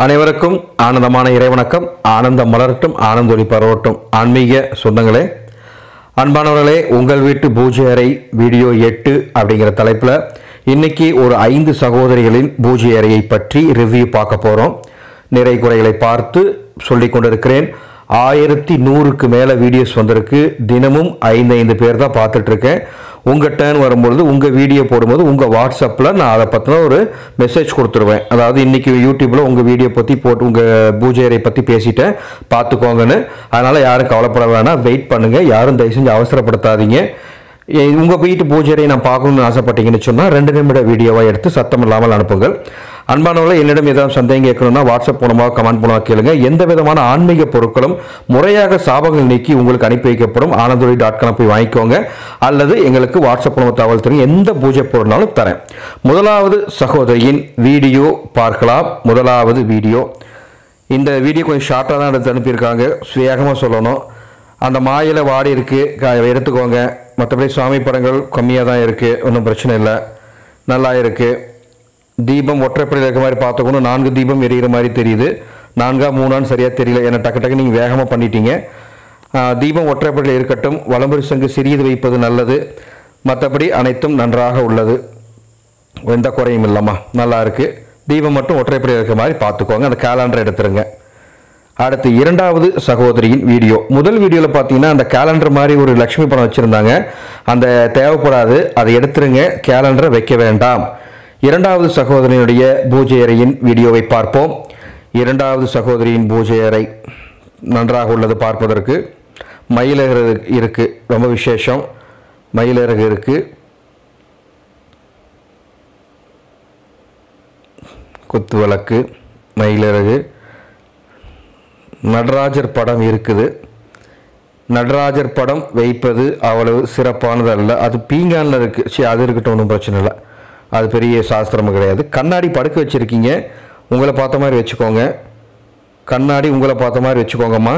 அனைவருக்கும் ஆனந்தமான இறைவணக்கம். ஆனந்தம் மலரட்டும் ஆனந்தொலி பரவட்டும். ஆன்மீக சொந்தங்களே அன்பானவர்களே உங்கள் வீட்டு பூஜை அறை வீடியோ எட்டு அப்படிங்கிற தலைப்பில் இன்றைக்கி ஒரு ஐந்து சகோதரிகளின் பூஜை அறையை பற்றி ரிவ்யூ பார்க்க போகிறோம் நிறை குறைகளை பார்த்து சொல்லி கொண்டிருக்கிறேன். ஆயிரத்தி நூறுக்கு மேலே வீடியோஸ் வந்திருக்கு. தினமும் ஐந்து ஐந்து பேர் தான் பார்த்துட்ருக்கேன் உங்கள் டேர்ன் வரும்பொழுது உங்கள் வீடியோ போடும்போது உங்கள் வாட்ஸ்அப்பில் நான் அதை பற்றின ஒரு மெசேஜ் கொடுத்துருவேன். அதாவது இன்றைக்கி யூடியூப்பில் உங்கள் வீடியோ பற்றி போட்டு உங்கள் பூஜையரை பற்றி பேசிட்டேன். பார்த்துக்கோங்கன்னு. அதனால் யாரும் கவலைப்பட வேணாம். வெயிட் பண்ணுங்கள் யாரும் தயவு செஞ்சு அவசரப்படுத்தாதீங்க. எ- வீட்டு பூஜையை நான் பார்க்கணும்னு ஆசைப்பட்டீங்கன்னு சொன்னால் ரெண்டு நிமிட வீடியோவாக எடுத்து சத்தம் இல்லாமல் அனுப்புங்கள். அன்பானவர்கள் என்னிடம் ஏதாவது சந்தேகம் கேட்கணும்னா வாட்ஸ்அப் மூலமாக கமெண்ட் மூலமாக கேளுங்க. எந்த விதமான ஆன்மீக பொருட்களும் முறையாக சாபங்கள் நீக்கி உங்களுக்கு அனுப்பி வைக்கப்படும். ஆனந்தொழி டாட் காம் போய் வாங்கிக்கோங்க. அல்லது எங்களுக்கு வாட்ஸ்அப் மூலமாக தகவல் தருங்க. எந்த பூஜை பொருள்னாலும் தரேன். முதலாவது சகோதரியின் வீடியோ பார்க்கலாம். முதலாவது வீடியோ. இந்த வீடியோ கொஞ்சம் ஷார்ட்டாக தான் எடுத்து அனுப்பியிருக்காங்க. வேகமாக சொல்லணும். அந்த மாயில் வாடி இருக்குது எடுத்துக்கோங்க. மற்றபடி சுவாமி படங்கள் கம்மியாக தான் இருக்குது ஒன்றும் பிரச்சனை இல்லை. நல்லா இருக்குது தீபம் ஒற்றைப்படையில் இருக்க மாதிரி பார்த்துக்கணும். நான்கு தீபம் எரிகிற மாதிரி தெரியுது. நான்கா மூணான்னு சரியாக தெரியல. ஏன்னா டக்கு டக்கு நீங்கள் வேகமாக பண்ணிட்டீங்க. தீபம் ஒற்றைப்படையில் இருக்கட்டும். வலம்புரி சங்கு சிறியது வைப்பது நல்லது. மற்றபடி அனைத்தும் நன்றாக உள்ளது. எந்த குறையும் இல்லைம்மா. நல்லா இருக்குது தீபம் மட்டும் ஒற்றைப்படையில் இருக்க மாதிரி பார்த்துக்கோங்க. அந்த கேலண்டர் எடுத்துருங்க. அடுத்து இரண்டாவது சகோதரியின் வீடியோ. முதல் வீடியோவில் பார்த்தீங்கன்னா அந்த கேலண்டர் மாதிரி ஒரு லக்ஷ்மி படம் வச்சுருந்தாங்க. அந்த தேவைப்படாது. அதை எடுத்துருங்க. கேலண்டரை வைக்க வேண்டாம். இரண்டாவது சகோதரியினுடைய பூஜை அறையின் வீடியோவை பார்ப்போம். இரண்டாவது சகோதரியின் பூஜை அறை நன்றாக உள்ளது பார்ப்பதற்கு. மயிலகர் இருக்கு ரொம்ப விசேஷம். மயிலரகு இருக்கு குத்து விளக்கு மயிலிறகு நடராஜர் படம் இருக்குது. நடராஜர் படம் வைப்பது அவ்வளவு சிறப்பானது அல்ல அது பீங்கானில் இருக்குது சரி அது இருக்கட்டும் ஒன்றும் பிரச்சனை இல்லை. அது பெரிய சாஸ்திரமும் கிடையாது. கண்ணாடி படுக்க வச்சுருக்கீங்க. உங்களை பார்த்த மாதிரி வச்சுக்கோங்க. கண்ணாடி உங்களை பார்த்த மாதிரி வச்சுக்கோங்கம்மா.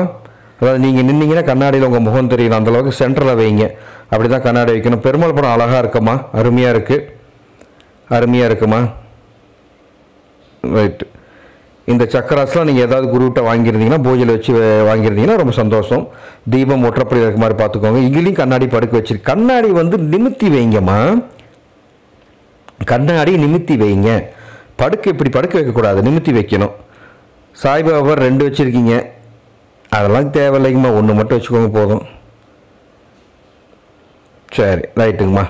அதாவது நீங்கள் நின்னீங்கன்னா கண்ணாடியில் உங்கள் முகம் தெரியணும் அந்த அளவுக்கு சென்டரில் வைங்க. அப்படி தான் கண்ணாடி வைக்கணும். பெருமாள் படம் அழகாக இருக்குமா? அருமையாக இருக்குது அருமையாக இருக்குமா? ரைட்டு இந்த சக்கராஸ்லாம் நீங்கள் ஏதாவது குருவிட்ட வாங்கியிருந்தீங்கன்னா பூஜையில் வச்சு வாங்கியிருந்தீங்கன்னா ரொம்ப சந்தோஷம். தீபம் ஒற்றப்படி இருக்க மாதிரி பார்த்துக்கோங்க. இங்கேயும் கண்ணாடி படுக்க வச்சிருக்கு கண்ணாடி வந்து நிமித்தி வைங்கம்மா. கண்ணாடி நிமித்தி வைங்க. படுக்க இப்படி படுக்க வைக்கக்கூடாது நிமித்தி வைக்கணும். சாய்பாபா ரெண்டு வச்சுருக்கீங்க. அதெல்லாம் தேவையில்லைங்கம்மா ஒன்று மட்டும் வச்சுக்கோங்க போதும். சரி ரைட்டுங்கம்மா.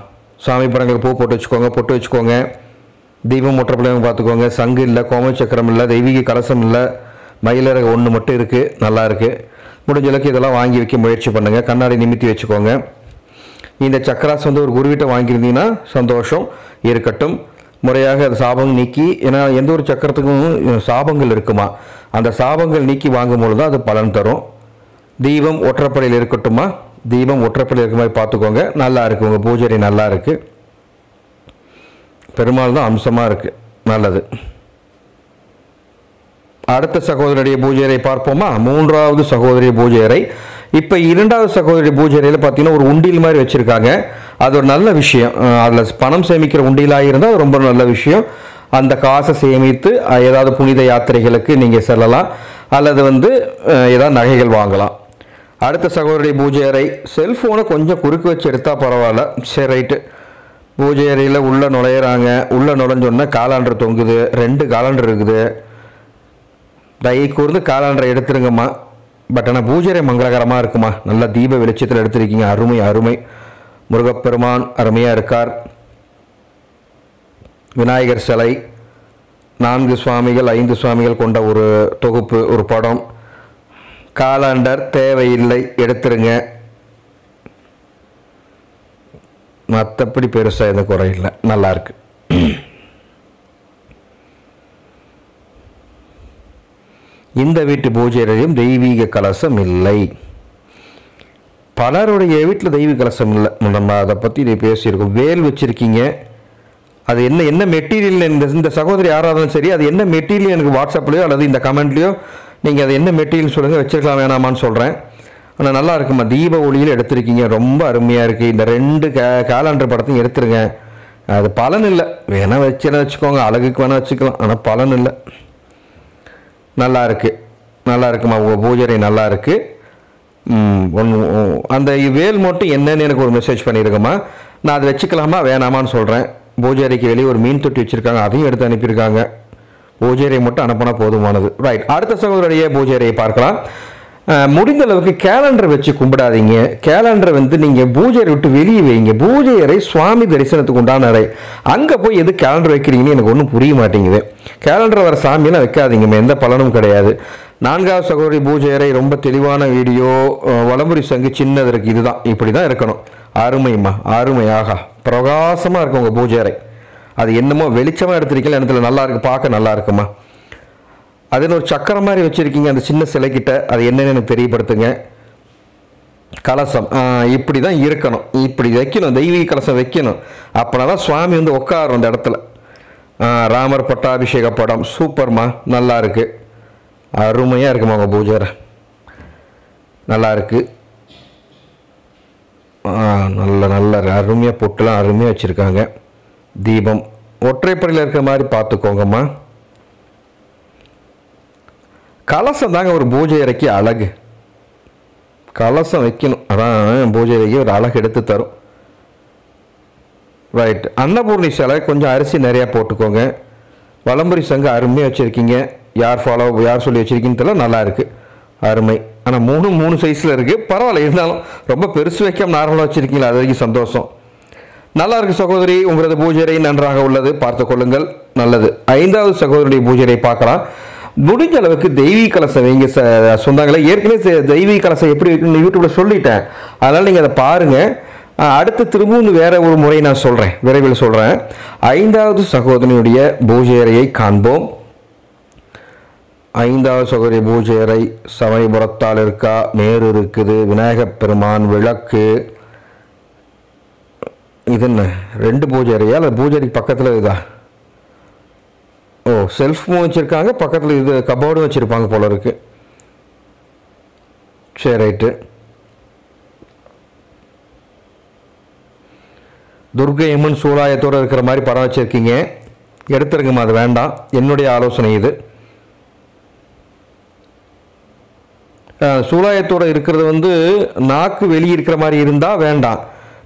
சாமி படங்களுக்கு பூ போட்டு வச்சுக்கோங்க பொட்டு வச்சுக்கோங்க. தீபம் முற்ற பிள்ளைங்க பார்த்துக்கோங்க. சங்கு இல்லை கோம சக்கரம் இல்லை தெய்வீக கலசம் இல்லை. மயிலரக ஒன்று மட்டும் இருக்குது நல்லா இருக்குது முடிஞ்சளவுக்கு இதெல்லாம் வாங்கி வைக்க முயற்சி பண்ணுங்கள் கண்ணாடி நிமித்தி வச்சுக்கோங்க. இந்த சக்கராஸ் வந்து ஒரு குருவிட்ட வாங்கியிருந்தீங்கன்னா சந்தோஷம். இருக்கட்டும். முறையாக அது சாபம் நீக்கி ஏன்னா எந்த ஒரு சக்கரத்துக்கும் சாபங்கள் இருக்குமா? அந்த சாபங்கள் நீக்கி வாங்கும் பொழுது தான் அது பலன் தரும். தீபம் ஒற்றைப்படையில் இருக்கட்டுமா? தீபம் ஒற்றைப்படையில் இருக்க மாதிரி பார்த்துக்கோங்க. நல்லா இருக்கு. உங்கள் பூஜை நல்லா இருக்கு. பெருமாள் தான் அம்சமாக இருக்கு. நல்லது. அடுத்த சகோதரருடைய பூஜை பார்ப்போமா? மூன்றாவது சகோதரி பூஜை அறை. இப்போ இரண்டாவது சகோதரி பூஜை அறையில் பார்த்தீங்கன்னா ஒரு உண்டியல் மாதிரி வச்சுருக்காங்க. அது ஒரு நல்ல விஷயம். அதில் பணம் சேமிக்கிற உண்டியலாக இருந்தால் அது ரொம்ப நல்ல விஷயம். அந்த காசை சேமித்து ஏதாவது புனித யாத்திரைகளுக்கு நீங்கள் செல்லலாம். அல்லது வந்து ஏதாவது நகைகள் வாங்கலாம். அடுத்த சகோதரி பூஜை அறை செல்ஃபோனை கொஞ்சம் குறுக்கு வச்சு எடுத்தால் பரவாயில்ல. சரி ரைட்டு. பூஜை அறையில் உள்ளே நுழையிறாங்க. உள்ளே நுழைஞ்சோன்னா காலாண்டர் தொங்குது. ரெண்டு காலாண்டர் இருக்குது. தயை கூர்ந்து காலாண்டரை எடுத்துருங்கம்மா. பட் ஆனால் பூஜரை மங்களகரமாக இருக்குமா? நல்ல தீப வெளிச்சத்தில் எடுத்திருக்கீங்க. அருமை அருமை. முருகப்பெருமான் அருமையாக இருக்கார். விநாயகர் சிலை நான்கு சுவாமிகள் ஐந்து சுவாமிகள் கொண்ட ஒரு தொகுப்பு ஒரு படம். காலாண்டர் தேவையில்லை எடுத்துருங்க. மற்றபடி பெருசாக எந்த குறையில்லை நல்லாயிருக்கு நல்லா இருக்கு இந்த வீட்டு பூஜையிலையும் தெய்வீக கலசம் இல்லை. பலருடைய வீட்டில் தெய்வீக கலசம் இல்லை. நம்ம அதை பற்றி இதை பேசியிருக்கோம். வேல் வச்சுருக்கீங்க. அது என்ன என்ன மெட்டீரியல் இந்த இந்த சகோதரி யாராவது சரி அது என்ன மெட்டீரியல் எனக்கு வாட்ஸ்அப்லேயோ அல்லது இந்த கமெண்ட்லேயோ நீங்கள் அது என்ன மெட்டீரியல் சொல்லுங்கள் வச்சிருக்கலாம் வேணாமான்னு சொல்கிறேன் ஆனால் நல்லா இருக்குமா தீப ஒளியில் எடுத்திருக்கீங்க. ரொம்ப அருமையாக இருக்குது இந்த ரெண்டு கே கேலண்டர் படத்தையும் எடுத்துருங்க. அது பலன் இல்லை. வேணால் வச்சுனா வச்சுக்கோங்க. அழகுக்கு வேணால் வச்சுக்கலாம். ஆனால் பலன் இல்லை. நல்லா இருக்குது நல்லா இருக்குமா உங்கள் பூஜரை நல்லா இருக்குது ஒன்று அந்த வேல் மட்டும் என்னன்னு எனக்கு ஒரு மெசேஜ் பண்ணியிருக்கம்மா நான் அதை வச்சுக்கலாமா? வேணாமான்னு சொல்கிறேன் பூஜைக்கு வெளியே ஒரு மீன் தொட்டி வச்சுருக்காங்க. அதையும் எடுத்து அனுப்பியிருக்காங்க. பூஜையை மட்டும் அனுப்பினா போதுமானது. ரைட் அடுத்த சகோதரிய பூஜையை பார்க்கலாம். முடிந்த அளவுக்கு கேலண்டர் வச்சு கும்பிடாதீங்க. கேலண்டரை வந்து நீங்கள் பூஜை விட்டு வெளியே வைங்க. பூஜை அறை சுவாமி தரிசனத்துக்கு உண்டான அறை. அங்கே போய் எது கேலண்டர் வைக்கிறீங்கன்னு எனக்கு ஒன்றும் புரிய மாட்டேங்குது. கேலண்டர் வர சாமியெல்லாம் வைக்காதீங்கம்மா. எந்த பலனும் கிடையாது. நான்காவது சகோதரி பூஜை அறை ரொம்ப தெளிவான வீடியோ அஹ், சங்கு சின்னது இருக்கு. இதுதான். இப்படி தான் இருக்கணும். அருமைம்மா. அருமை ஆகா பிரகாசமாக இருக்கும் உங்கள் பூஜை அறை அது என்னமோ வெளிச்சமாக எடுத்திருக்கீங்க. இடத்துல நல்லா இருக்கு. பார்க்க நல்லா இருக்குமா அதில் ஒரு சக்கரம் மாதிரி வச்சுருக்கீங்க அந்த சின்ன சிலைக்கிட்ட அது என்னென்னு எனக்கு தெரியப்படுத்துங்க. கலசம். இப்படி தான் இருக்கணும். இப்படி வைக்கணும். தெய்வீக கலசம் வைக்கணும். அப்படின்னா தான் சுவாமி வந்து உட்காரும் அந்த இடத்துல. ராமர் பட்டாபிஷேக படம். சூப்பர்மா. நல்லா இருக்குது அருமையாக இருக்குமா உங்கள் பூஜை நல்லா இருக்குது ஆ, நல்ல நல்ல அருமையாக பொட்டுலாம் அருமையாக வச்சுருக்காங்க. தீபம். ஒற்றைப்படையில் இருக்கிற மாதிரி பார்த்துக்கோங்கம்மா. கலசம் தாங்க ஒரு பூஜை இறக்கி அழகு. கலசம் வைக்கணும். அதான் பூஜை இறக்கி ஒரு அழகு எடுத்து தரும். ரைட் அன்னபூர்ணி சிலை கொஞ்சம் அரிசி நிறையா போட்டுக்கோங்க. வளம்புரி சங்கம் அருமையாக வச்சுருக்கீங்க. யார் ஃபாலோ யார் சொல்லி வச்சுருக்கீங்கன்னு தெரியல நல்லாயிருக்கு அருமை. ஆனால் மூணு மூணு சைஸில் இருக்குது பரவாயில்ல இருந்தாலும் ரொம்ப பெருசு வைக்காம நார்மலாக வச்சுருக்கீங்களா? அது வரைக்கும் சந்தோஷம். நல்லா இருக்கு சகோதரி. உங்களது பூஜை நன்றாக உள்ளது. பார்த்து கொள்ளுங்கள். நல்லது. ஐந்தாவது சகோதரியுடைய பூஜையை பார்க்கலாம். முடிஞ்ச அளவுக்கு தெய்வீக கலசம் வைங்க சொன்னாங்களே ஏற்கனவே தெ- தெய்வீக கலசம் எப்படி வைக்கணும்னு யூடியூப்ல சொல்லிட்டேன். அதனால நீங்கள் அதை பாருங்க. அடுத்து திரும்பவும் வேற ஒரு முறை நான் சொல்கிறேன் விரைவில் சொல்கிறேன் ஐந்தாவது சகோதரியுடைய பூஜை அறையை காண்போம். ஐந்தாவது சகோதரி பூஜை அறை சமயபுரத்தால் இருக்கா? நேரு இருக்குது. விநாயகப் பெருமான் விளக்கு. இது என்ன? ரெண்டு பூஜை அறையா இல்லை பூஜை பக்கத்தில் இதா ஓ செல்ஃபும் வச்சுருக்காங்க பக்கத்தில் இது கபோர்டும் வச்சுருப்பாங்க போல இருக்குது சரி ரைட்டு துர்கை அம்மன் சூலாயத்தோடு இருக்கிற மாதிரி படம் வச்சுருக்கீங்க. எடுத்துருங்கம்மா அது வேண்டாம். என்னுடைய ஆலோசனை இது. சூலாயத்தோடு சூலாயத்தோட இருக்கிறது வந்து நாக்கு வெளியே இருக்கிற மாதிரி இருந்தால் வேண்டாம்.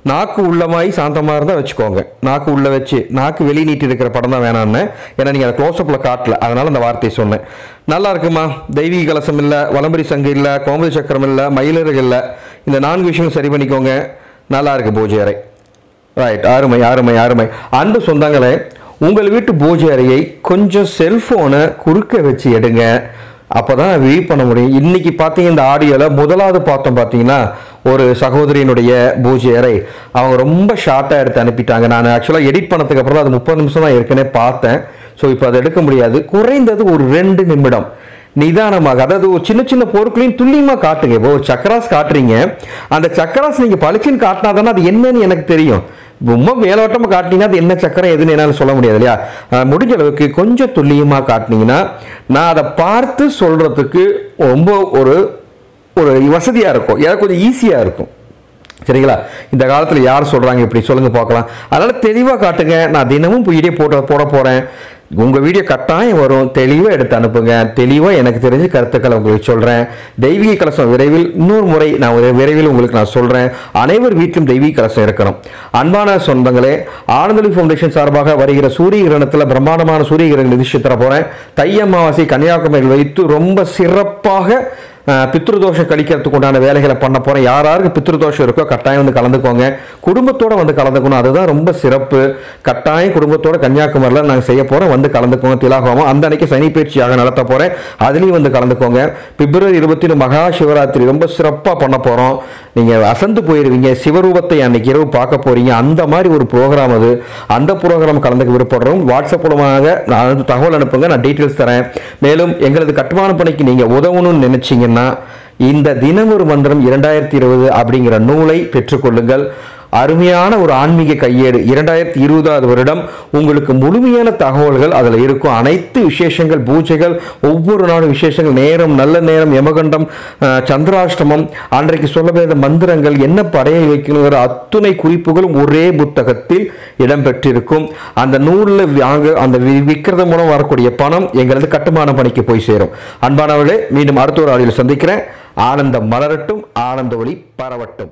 நாக்கு உள்ளமாய் சாந்தமாக இருந்தால் வச்சுக்கோங்க. நாக்கு உள்ளே வச்சு நாக்கு வெளியே நீட்டி இருக்கிற படம் தான் வேணான்னு ஏன்னா நீங்கள் அதை க்ளோஸ்அப்பில் காட்டல. அதனால் அந்த வார்த்தையை சொன்னேன். நல்லா இருக்குமா? தெய்வீக கலசம் இல்லை வலம்பரி சங்கு இல்லை கோமதி சக்கரம் இல்லை மயிலர்கள் இல்லை. இந்த நான்கு விஷயம் சரி பண்ணிக்கோங்க. நல்லா இருக்குது பூஜை அறை. ரைட் ஆறுமை ஆறுமை ஆறுமை. அன்பு சொந்தங்களே உங்கள் வீட்டு பூஜை அறையை கொஞ்சம் செல்ஃபோனை குறுக்க வச்சு எடுங்க. அப்போ தான் வியூ பண்ண முடியும். இன்றைக்கி பார்த்தீங்க இந்த ஆடியோவில் முதலாவது பார்த்தோம் பார்த்தீங்கன்னா ஒரு சகோதரியினுடைய பூஜை அறை. அவங்க ரொம்ப ஷார்ட்டாக எடுத்து அனுப்பிட்டாங்க. நான் ஆக்சுவலாக எடிட் பண்ணதுக்கு அப்புறம் அது முப்பது நிமிஷம் தான் ஏற்கனவே பார்த்தேன். ஸோ இப்போ அதை எடுக்க முடியாது. குறைந்தது ஒரு ரெண்டு நிமிடம். நிதானமாக அதாவது ஒரு சின்ன சின்ன பொருட்களையும் துல்லியமாக காட்டுங்க. இப்போ ஒரு சக்கராஸ் காட்டுறீங்க. அந்த சக்கராஸ் நீங்கள் பளிச்சுன்னு காட்டினா தானே அது என்னன்னு எனக்கு தெரியும். ரொம்ப மேலோட்டமாக காட்டினீங்கன்னா அது என்ன சக்கரம் எதுன்னு என்னால் சொல்ல முடியாது இல்லையா? முடிஞ்ச அளவுக்கு கொஞ்சம் துல்லியமாக காட்டினீங்கன்னா நான் அதை பார்த்து சொல்கிறதுக்கு ரொம்ப ஒரு ஒரு வசதியாக இருக்கும். எனக்கு கொஞ்சம் ஈஸியாக இருக்கும். சரிங்களா? இந்த காலத்தில் யார் சொல்கிறாங்க இப்படி சொல்லுங்கள் பார்க்கலாம். அதனால் தெளிவாக காட்டுங்க. நான் தினமும் போயிட்டே போட்ட போட போகிறேன் உங்கள் வீடியோ கட்டாயம் வரும். தெளிவாக எடுத்து அனுப்புங்க. தெளிவாக எனக்கு தெரிஞ்ச கருத்துக்களை உங்களுக்கு சொல்கிறேன் தெய்வீக கலசம் விரைவில் இன்னொரு முறை நான் விரைவில் உங்களுக்கு நான் சொல்கிறேன் அனைவர் வீட்டிலும் தெய்வீக கலசம் இருக்கணும். அன்பான சொந்தங்களே ஆனந்தலி ஃபவுண்டேஷன் சார்பாக வருகிற சூரிய கிரகணத்தில் பிரம்மாண்டமான சூரிய கிரகண நிதிச்சு போகிறேன் தை அமாவாசை கன்னியாகுமரியில் வைத்து ரொம்ப சிறப்பாக பித்ருதோஷம் கழிக்கிறதுக்கு உண்டான வேலைகளை பண்ண போகிறேன் யாராருக்கு பித்ருதோஷம் இருக்கோ கட்டாயம் வந்து கலந்துக்கோங்க. குடும்பத்தோட வந்து கலந்துக்கணும். அதுதான் ரொம்ப சிறப்பு. கட்டாயம் குடும்பத்தோட கன்னியாகுமரியில் நாங்கள் செய்ய போகிறோம் வந்து கலந்துக்கோங்க திலாகோமம் அந்த அன்னைக்கு சனி பயிற்சியாக நடத்த போகிறேன் அதுலேயும் வந்து கலந்துக்கோங்க. பிப்ரவரி இருபத்தி மகா சிவராத்திரி ரொம்ப சிறப்பாக பண்ண போகிறோம் நீங்கள் அசந்து போயிடுவீங்க சிவரூபத்தை அன்னைக்கு இரவு பார்க்க போகிறீங்க அந்த மாதிரி ஒரு ப்ரோக்ராம் அது. அந்த ப்ரோக்ராம் கலந்துக்க விருப்பப்படுறோம். வாட்ஸ்அப் மூலமாக நான் வந்து தகவல் அனுப்புங்க. நான் டீட்டெயில்ஸ் தரேன். மேலும் எங்களது கட்டுமான பணிக்கு நீங்கள் உதவணும்னு நினச்சிங்கன்னா இந்த தினம் ஒரு மந்திரம் இரண்டாயிரத்தி இருபது அப்படிங்கிற நூலை பெற்றுக்கொள்ளுங்கள் அருமையான ஒரு ஆன்மீக கையேடு. இரண்டாயிரத்தி இருபதாவது வருடம் உங்களுக்கு முழுமையான தகவல்கள் அதில் இருக்கும். அனைத்து விசேஷங்கள் பூஜைகள் ஒவ்வொரு நாளும் விசேஷங்கள். நேரம் நல்ல நேரம் யமகண்டம் சந்திராஷ்டமம் அன்றைக்கு சொல்ல வேண்டிய மந்திரங்கள் என்ன படையை வைக்கணுங்கிற அத்துணை குறிப்புகளும் ஒரே புத்தகத்தில் இடம்பெற்றிருக்கும். அந்த நூலில் வாங்க அந்த வி- விற்கிறது மூலம் வரக்கூடிய பணம் எங்களது கட்டுமான பணிக்கு போய் சேரும். அன்பானவர்களே மீண்டும் அடுத்த ஒரு ஆடியில் சந்திக்கிறேன். ஆனந்தம் மலரட்டும் ஆனந்த ஒளி பரவட்டும்.